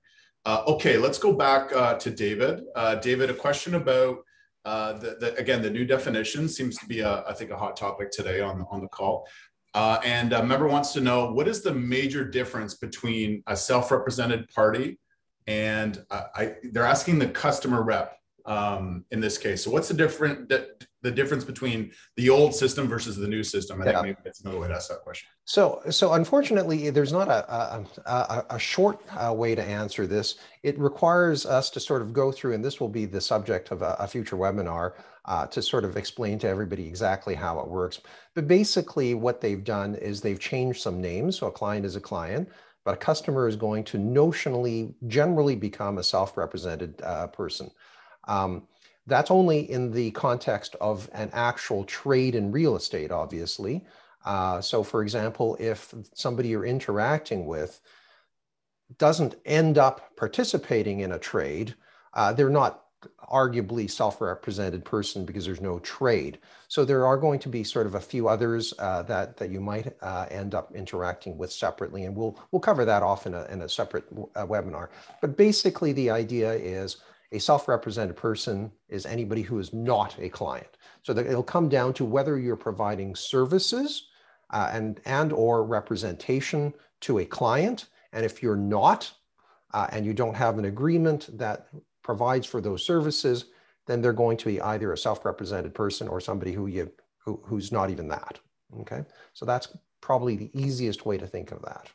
Uh, okay, let's go back uh, to David. Uh, David, a question about uh, the, the, again the new definition seems to be a, I think a hot topic today on on the call. Uh, and a member wants to know what is the major difference between a self-represented party and uh, I, they're asking the customer rep um, in this case. So what's the different the, the difference between the old system versus the new system? I yeah. think maybe that's another way to ask that question. So, so unfortunately, there's not a, a, a, a short uh, way to answer this. It requires us to sort of go through, and this will be the subject of a, a future webinar, uh, to sort of explain to everybody exactly how it works. But basically what they've done is they've changed some names. So a client is a client, but a customer is going to notionally generally become a self-represented uh, person. Um, that's only in the context of an actual trade in real estate, obviously. Uh, so for example, if somebody you're interacting with doesn't end up participating in a trade, uh, they're not arguably self-represented person because there's no trade. So there are going to be sort of a few others uh, that that you might uh, end up interacting with separately, and we'll we'll cover that off in a in a separate uh, webinar. But basically, the idea is a self-represented person is anybody who is not a client. So that it'll come down to whether you're providing services uh, and and or representation to a client, and if you're not, uh, and you don't have an agreement that provides for those services, then they're going to be either a self-represented person or somebody who you who, who's not even that. Okay, so that's probably the easiest way to think of that.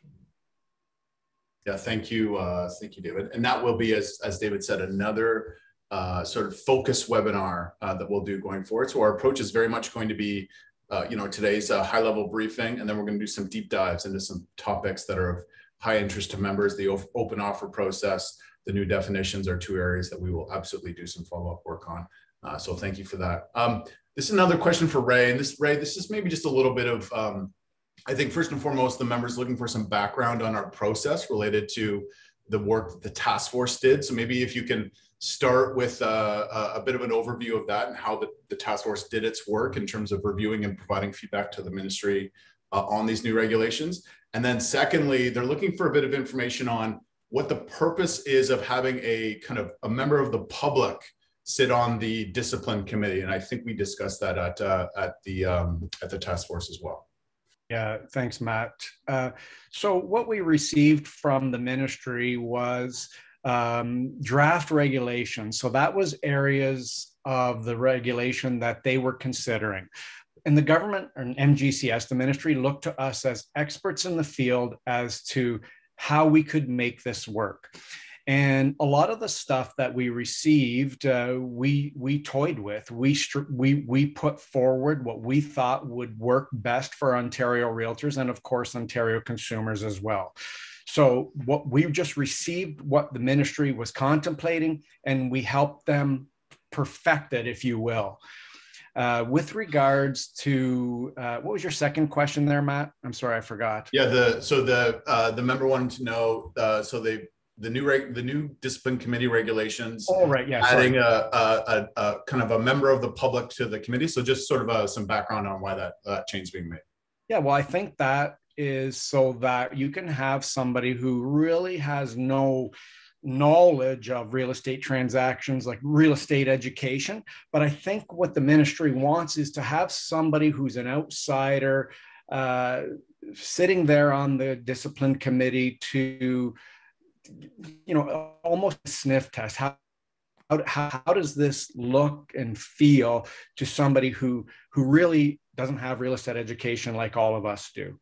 Yeah, thank you, uh, thank you, David. And that will be, as as David said, another uh, sort of focus webinar uh, that we'll do going forward. So our approach is very much going to be, uh, you know, today's uh, high level briefing, and then we're going to do some deep dives into some topics that are of high interest to members, the open offer process, the new definitions are two areas that we will absolutely do some follow-up work on. Uh, so thank you for that. Um, this is another question for Ray, and this Ray, this is maybe just a little bit of, um, I think first and foremost, the members looking for some background on our process related to the work that the task force did. So maybe if you can start with uh, a bit of an overview of that and how the, the, task force did its work in terms of reviewing and providing feedback to the ministry uh, on these new regulations. And then secondly, they're looking for a bit of information on what the purpose is of having a kind of a member of the public sit on the discipline committee, and I think we discussed that at uh, at the um, at the task force as well. Yeah, thanks, Matt. Uh, so what we received from the ministry was um, draft regulations. So that was areas of the regulation that they were considering. And the government and MGCS, the ministry, looked to us as experts in the field as to how we could make this work. And a lot of the stuff that we received, uh, we we toyed with. We we we put forward what we thought would work best for Ontario realtors and, of course, Ontario consumers as well. So what we just received, what the ministry was contemplating, and we helped them perfect it, if you will. Uh, with regards to uh, what was your second question there, Matt? I'm sorry, I forgot. Yeah, the so the uh, the member wanted to know. Uh, so they the new reg, the new discipline committee regulations. Oh right, yeah. Adding a, a, a, a, kind of a member of the public to the committee. So just sort of uh, some background on why that that change being made. Yeah, well, I think that is so that you can have somebody who really has no knowledge of real estate transactions, like real estate education. But I think what the ministry wants is to have somebody who's an outsider uh, sitting there on the discipline committee to, you know, almost sniff test. How, how, how does this look and feel to somebody who who really doesn't have real estate education like all of us do?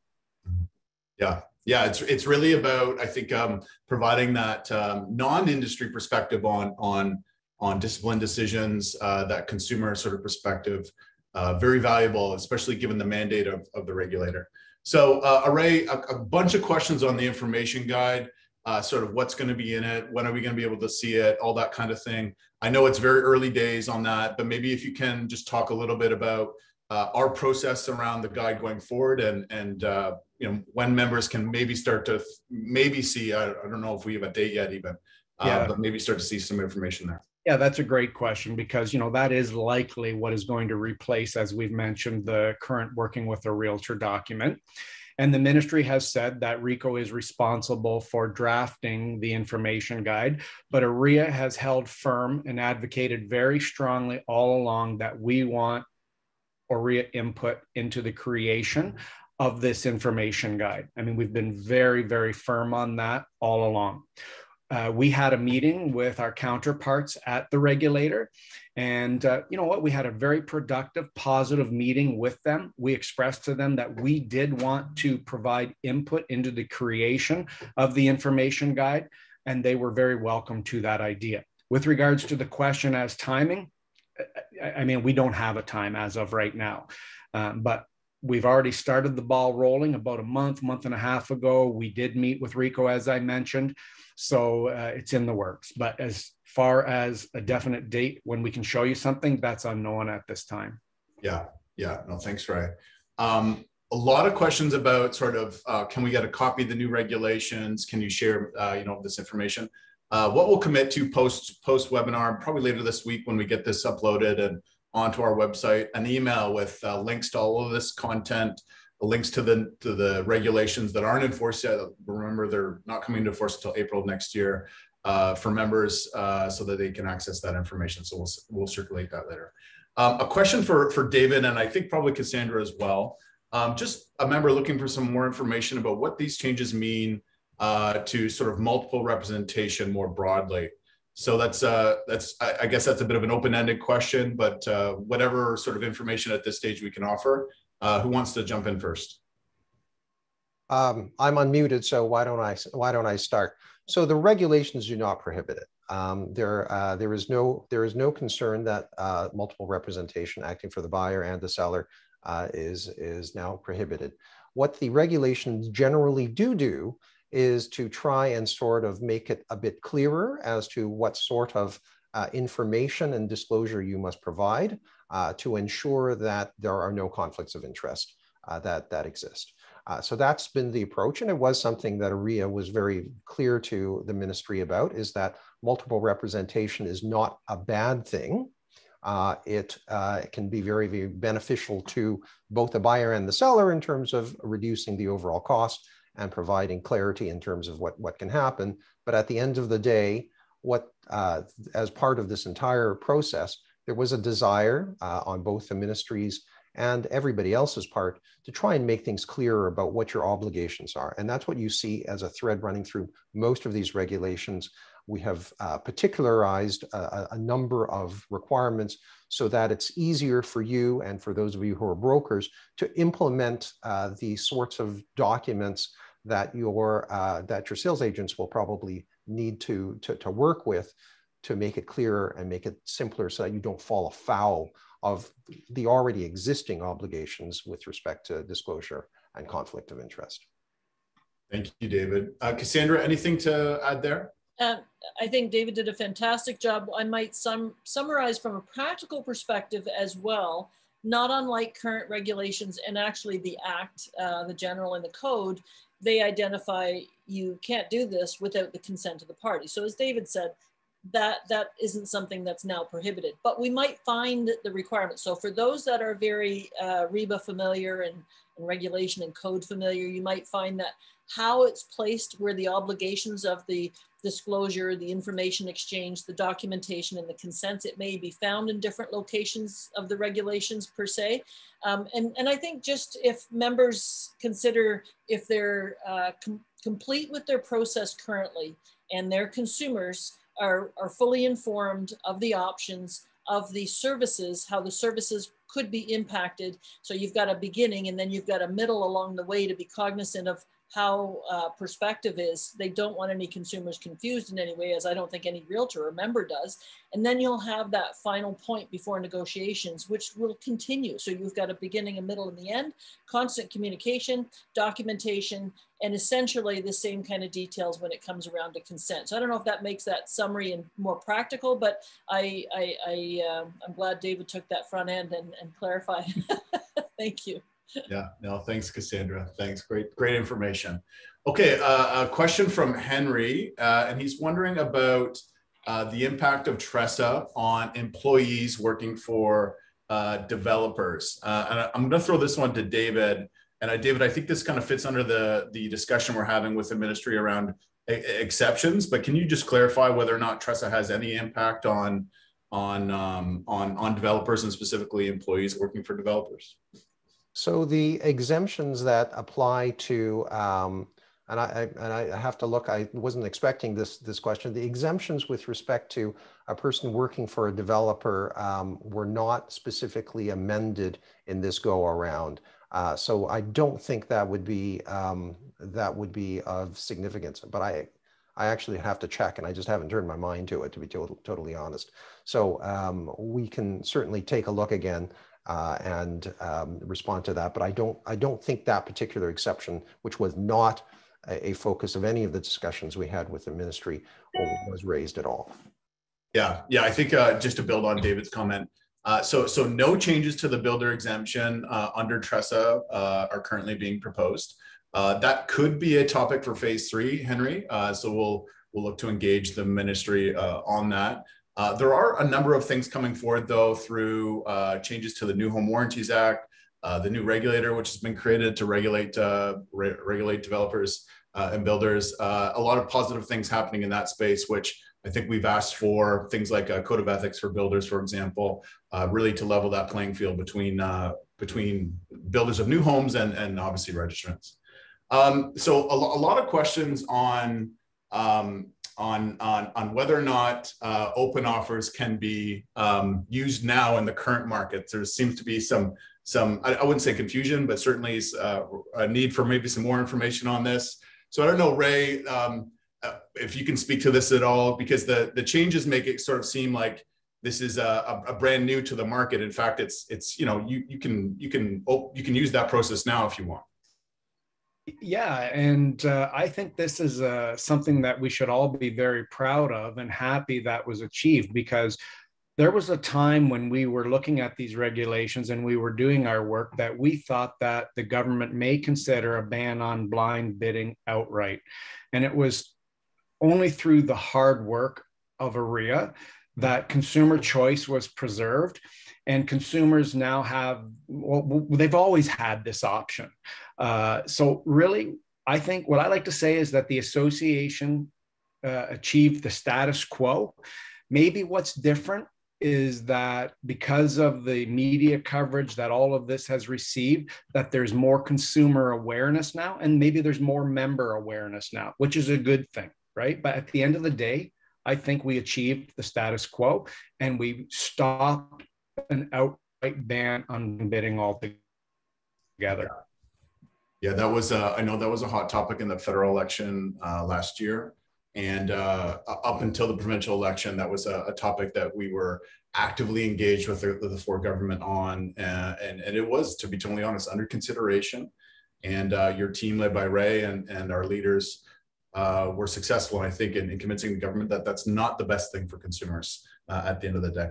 Yeah, yeah, it's it's really about I think um, providing that um, non-industry perspective on on on discipline decisions, uh, that consumer sort of perspective, uh, very valuable, especially given the mandate of, of the regulator. So, uh, Ray, a, a, bunch of questions on the information guide, uh, sort of what's going to be in it, when are we going to be able to see it, all that kind of thing. I know it's very early days on that, but maybe if you can just talk a little bit about uh, our process around the guide going forward and and uh, you know when members can maybe start to maybe see I, I don't know if we have a date yet even uh, yeah. but maybe start to see some information there yeah that's a great question because you know that is likely what is going to replace as we've mentioned the current working with a realtor document and the ministry has said that RECO is responsible for drafting the information guide, but OREA has held firm and advocated very strongly all along that we want OREA input into the creation of this information guide. I mean, we've been very, very firm on that all along. Uh, we had a meeting with our counterparts at the regulator. And uh, you know what? We had a very productive, positive meeting with them. We expressed to them that we did want to provide input into the creation of the information guide, and they were very welcome to that idea. With regards to the question as timing, I mean, we don't have a time as of right now, um, but we've already started the ball rolling about a month, month and a half ago. We did meet with RECO, as I mentioned. So uh, it's in the works. But as far as a definite date when we can show you something, that's unknown at this time. Yeah. Yeah. No, thanks, Ray. Um, a lot of questions about sort of uh, can we get a copy of the new regulations? Can you share, uh, you know, this information? Uh, what we'll commit to post post webinar, probably later this week when we get this uploaded and onto our website, an email with uh, links to all of this content, links to the to the regulations that aren't enforced yet. Remember, they're not coming into force until April of next year uh, for members, uh, so that they can access that information. So we'll we'll circulate that later. Um, a question for for David and I think probably Cassandra as well. Um, just a member looking for some more information about what these changes mean uh, to sort of multiple representation more broadly. So that's uh, that's I, guess that's a bit of an open-ended question, but uh, whatever sort of information at this stage we can offer. Uh, who wants to jump in first? Um, I'm unmuted, so why don't I why don't I start? So the regulations do not prohibit it. Um, there, uh, there is no there is no concern that uh, multiple representation acting for the buyer and the seller uh, is is now prohibited. What the regulations generally do do is to try and sort of make it a bit clearer as to what sort of uh, information and disclosure you must provide uh, to ensure that there are no conflicts of interest uh, that, that exist. Uh, so that's been the approach, and it was something that OREA was very clear to the ministry about, is that multiple representation is not a bad thing. Uh, it, uh, it, can be very, very beneficial to both the buyer and the seller in terms of reducing the overall cost and providing clarity in terms of what, what can happen. But at the end of the day, what uh, as part of this entire process, there was a desire uh, on both the ministries and everybody else's part to try and make things clearer about what your obligations are. And that's what you see as a thread running through most of these regulations. We have uh, particularized a, a, number of requirements so that it's easier for you and for those of you who are brokers to implement uh, the sorts of documents that your uh, that your sales agents will probably need to, to, to work with to make it clearer and make it simpler so that you don't fall afoul of the already existing obligations with respect to disclosure and conflict of interest. Thank you, David. Uh, Cassandra, anything to add there? Uh, I think David did a fantastic job. I might sum, summarize from a practical perspective as well, not unlike current regulations and actually the Act, uh, the general and the code, they identify you can't do this without the consent of the party. So as David said, that that isn't something that's now prohibited, but we might find the requirement. So for those that are very uh, REBBA familiar and, and regulation and code familiar, you might find that how it's placed where the obligations of the disclosure, the information exchange, the documentation, and the consents. It may be found in different locations of the regulations per se. Um, and, and I think just if members consider if they're uh, com complete with their process currently and their consumers are, are fully informed of the options of the services, how the services could be impacted. So you've got a beginning and then you've got a middle along the way to be cognizant of how uh, perspective is. They don't want any consumers confused in any way, as I don't think any realtor or member does. And then you'll have that final point before negotiations, which will continue. So you've got a beginning, a middle, and the end, constant communication, documentation, and essentially the same kind of details when it comes around to consent. So I don't know if that makes that summary and more practical, but I, I, I uh, I'm glad David took that front end and, and clarified. Thank you yeah, no, thanks, Cassandra. Thanks, great, great information. Okay, uh, a question from Henry, uh, and he's wondering about uh, the impact of TRESA on employees working for uh, developers. Uh, and I'm going to throw this one to David. And I, David, I think this kind of fits under the the discussion we're having with the ministry around exceptions. But can you just clarify whether or not TRESA has any impact on on um, on on developers and specifically employees working for developers? So the exemptions that apply to, um, and I, and I have to look, I wasn't expecting this, this question. The exemptions with respect to a person working for a developer um, were not specifically amended in this go around. Uh, so I don't think that would be, um, that would be of significance, but I, I actually have to check and I just haven't turned my mind to it to be to totally honest. So um, we can certainly take a look again uh, and um, respond to that. But I don't, I don't think that particular exception, which was not a, a focus of any of the discussions we had with the ministry, was raised at all. Yeah, yeah. I think uh, just to build on David's comment, uh, so so no changes to the builder exemption uh, under TRESA uh, are currently being proposed. Uh, that could be a topic for phase three, Henry. so we'll we'll look to engage the ministry uh, on that. Uh, there are a number of things coming forward, though, through uh, changes to the New Home Warranties Act, uh, the new regulator, which has been created to regulate uh, re regulate developers uh, and builders. a lot of positive things happening in that space, which I think we've asked for things like a code of ethics for builders, for example, really to level that playing field between between builders of new homes and, and obviously registrants. Um, so a, a, lot of questions on um, on, on, on whether or not uh, open offers can be um, used now in the current market. There seems to be some, some I, I wouldn't say confusion, but certainly uh, a need for maybe some more information on this. So I don't know, Ray, um, uh, if you can speak to this at all, because the, the changes make it sort of seem like this is a, a, brand new to the market. In fact, it's it's you know you you can you can oh, you can use that process now if you want. Yeah, and uh, I think this is uh, something that we should all be very proud of and happy that was achieved because there was a time when we were looking at these regulations and we were doing our work that we thought that the government may consider a ban on blind bidding outright. And it was only through the hard work of OREA that consumer choice was preserved and consumers now have well, they've always had this option. Uh, so really i think what i like to say is that the association uh, achieved the status quo. Maybe what's different is that because of the media coverage that all of this has received that there's more consumer awareness now and maybe there's more member awareness now which is a good thing right? But at the end of the day i think we achieved the status quo and we stopped an outright ban on bidding altogether. Yeah, that was, uh, I know that was a hot topic in the federal election uh, last year. And uh, up until the provincial election, that was a, a topic that we were actively engaged with the, the Ford government on. Uh, and, and it was, to be totally honest, under consideration. And uh, your team, led by Ray and, and our leaders, uh, were successful, I think, in, in, convincing the government that that's not the best thing for consumers uh, at the end of the day.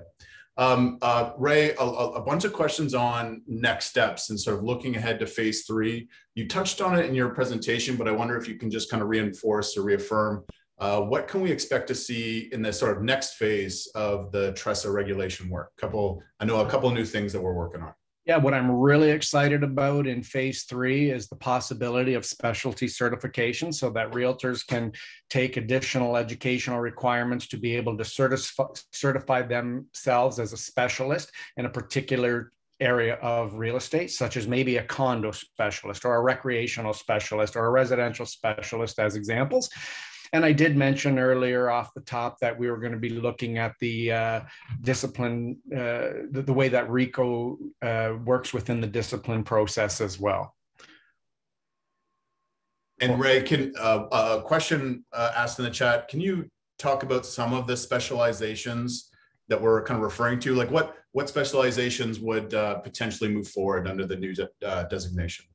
Um, uh, Ray, a, a, bunch of questions on next steps and sort of looking ahead to phase three. You touched on it in your presentation, but I wonder if you can just kind of reinforce or reaffirm uh, what can we expect to see in the sort of next phase of the TRESA regulation work? Couple, I know a couple new things that we're working on. Yeah, what I'm really excited about in phase three is the possibility of specialty certification so that realtors can take additional educational requirements to be able to certify, certify themselves as a specialist in a particular area of real estate, such as maybe a condo specialist or a recreational specialist or a residential specialist, as examples. And I did mention earlier off the top that we were going to be looking at the uh, discipline, uh, the, the, way that RECO uh, works within the discipline process as well. And Ray, can uh, a question uh, asked in the chat? Can you talk about some of the specializations that we're kind of referring to? Like what what specializations would uh, potentially move forward under the new designation?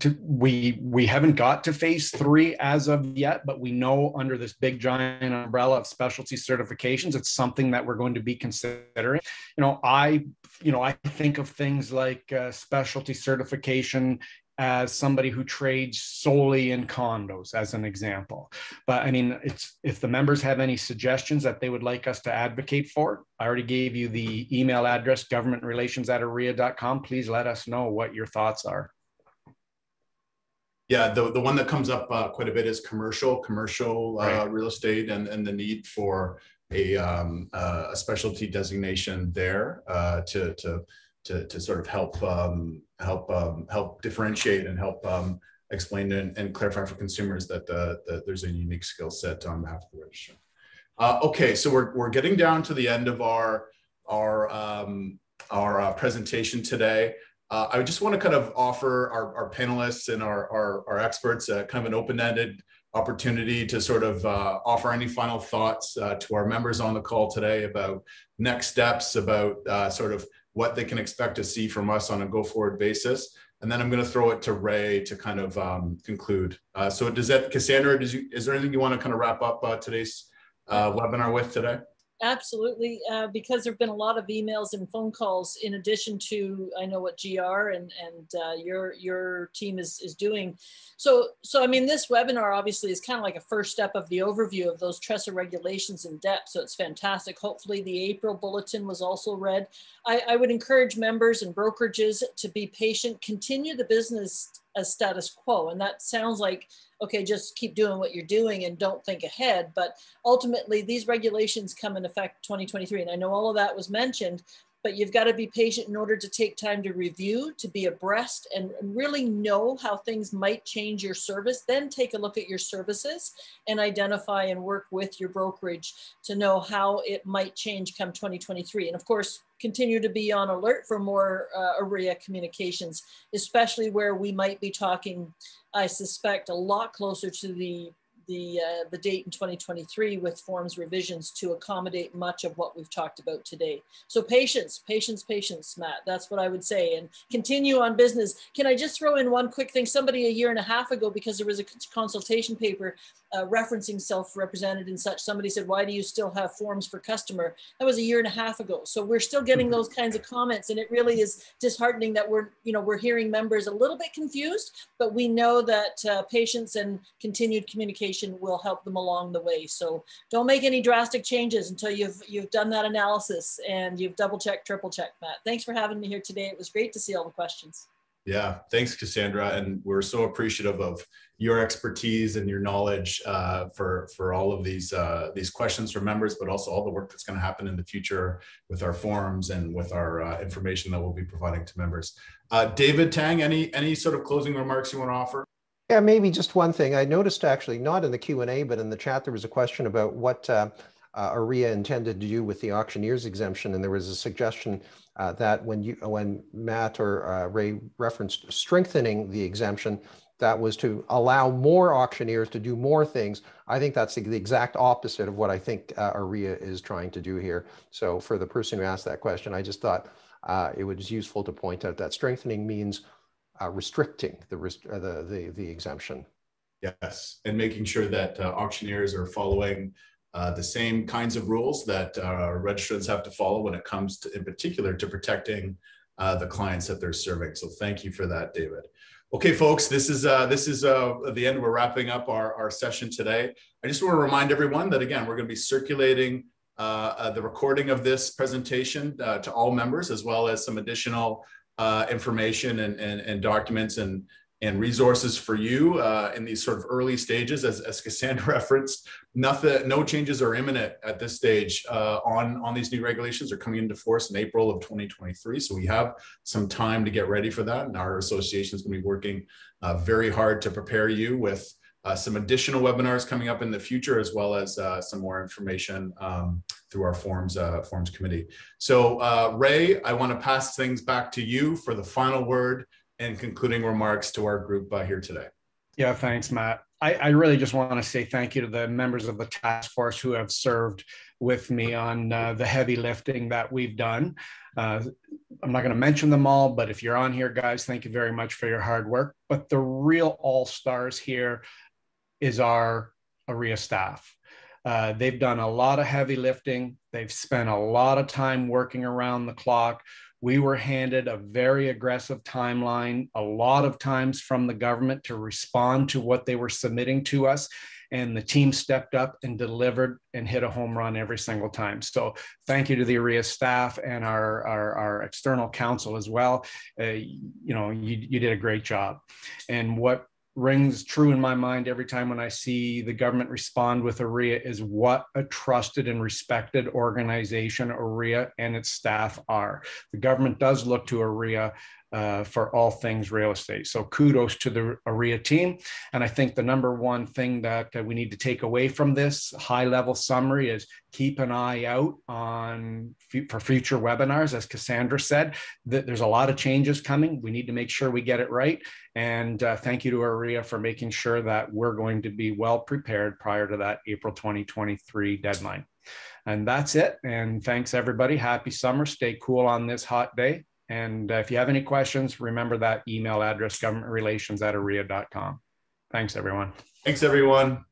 To, we we haven't got to phase three as of yet, but we know under this big giant umbrella of specialty certifications, it's something that we're going to be considering. You know, I you know I think of things like uh, specialty certification as somebody who trades solely in condos as an example. But i mean it's if the members have any suggestions that they would like us to advocate for i already gave you the email address government relations at please let us know what your thoughts are yeah, the, the one that comes up uh, quite a bit is commercial, commercial uh, right. real estate, and, and the need for a, um, uh, a specialty designation there uh, to, to, to, to sort of help um, help um, help differentiate and help um, explain and, and, clarify for consumers that the, the, there's a unique skill set on behalf of the registrar. Uh, okay, so we're, we're getting down to the end of our our um, our uh, presentation today. Uh, I just want to kind of offer our, our panelists and our, our, our experts kind of an open-ended opportunity to sort of uh, offer any final thoughts uh, to our members on the call today about next steps, about uh, sort of what they can expect to see from us on a go-forward basis. And then I'm going to throw it to Ray to kind of um, conclude. Uh, so does that, Cassandra, does you, is there anything you want to kind of wrap up today's webinar with today? Absolutely. Uh, because there have been a lot of emails and phone calls in addition to I know what GR and and uh, your your team is is doing. So so I mean this webinar obviously is kind of like a first step of the overview of those TRESA regulations in depth. So it's fantastic. Hopefully the April bulletin was also read. I, I would encourage members and brokerages to be patient, continue the business as status quo, and that sounds like okay, just keep doing what you're doing and don't think ahead. But ultimately, these regulations come in effect 2023. And I know all of that was mentioned, but you've got to be patient in order to take time to review, to be abreast, and really know how things might change your service. Then take a look at your services and identify and work with your brokerage to know how it might change come 2023. And of course, continue to be on alert for more uh, OREA communications, especially where we might be talking, I suspect, a lot closer to the the, uh, the date in 2023 with forms revisions to accommodate much of what we've talked about today. So patience, patience, patience, Matt. That's what I would say. And continue on business. Can I just throw in one quick thing? Somebody a year and a half ago, because there was a consultation paper uh, referencing self-represented and such, somebody said, why do you still have forms for customer? That was a year and a half ago. So we're still getting mm-hmm. those kinds of comments. And it really is disheartening that we're, you know, we're hearing members a little bit confused, but we know that uh, patience and continued communication will help them along the way. So don't make any drastic changes until you've, you've done that analysis and you've double checked, triple checked, Matt. Thanks for having me here today. It was great to see all the questions. Yeah, thanks, Cassandra. And we're so appreciative of your expertise and your knowledge uh, for for all of these uh, these questions from members, but also all the work that's going to happen in the future with our forums and with our uh, information that we'll be providing to members. Uh, David Tang, any any sort of closing remarks you want to offer? Yeah, maybe just one thing. I noticed actually, not in the Q and A, but in the chat, there was a question about what uh, uh, OREA intended to do with the auctioneers exemption, and there was a suggestion uh, that when you when Matt or uh, Ray referenced strengthening the exemption, that was to allow more auctioneers to do more things. I think that's the, the exact opposite of what I think uh, OREA is trying to do here. So for the person who asked that question, I just thought uh, it was useful to point out that strengthening means uh, restricting the, uh, the, the the exemption. Yes, and making sure that auctioneers are following uh, the same kinds of rules that uh, registrants have to follow when it comes to, in particular, to protecting uh, the clients that they're serving. So thank you for that, David. Okay, folks, this is uh, this is uh, the end. We're wrapping up our, our session today. I just want to remind everyone that again, we're going to be circulating uh, the recording of this presentation to all members, as well as some additional information and, and, and documents and and resources for you uh, in these sort of early stages. As, as Cassandra referenced, nothing, no changes are imminent at this stage uh, on, on these new regulations. are coming into force in April of 2023. So we have some time to get ready for that. And our association is going to be working uh, very hard to prepare you with uh, some additional webinars coming up in the future, as well as uh, some more information um, through our forms uh, forms committee. So uh, Ray, I want to pass things back to you for the final word and concluding remarks to our group uh, here today. Yeah, thanks, Matt. I, I, really just want to say thank you to the members of the task force who have served with me on uh, the heavy lifting that we've done. Uh, I'm not going to mention them all, but if you're on here, guys, thank you very much for your hard work. But the real all stars here is our OREA staff. Uh, they've done a lot of heavy lifting. They've spent a lot of time working around the clock we were handed a very aggressive timeline, a lot of times from the government to respond to what they were submitting to us. And the team stepped up and delivered and hit a home run every single time. So thank you to the OREA staff and our, our, our external counsel as well. Uh, you know, you, you did a great job. And what rings true in my mind every time when I see the government respond with OREA is what a trusted and respected organization OREA and its staff are. The government does look to OREA uh, for all things real estate. So kudos to the OREA team. And I think the number one thing that we need to take away from this high level summary is keep an eye out on for future webinars. As Cassandra said, that there's a lot of changes coming. We need to make sure we get it right. And uh, thank you to OREA for making sure that we're going to be well prepared prior to that April 2023 deadline. And that's it. And thanks everybody. Happy summer. Stay cool on this hot day. And uh, if you have any questions, remember that email address, governmentrelations at orea.com. Thanks, everyone. Thanks, everyone.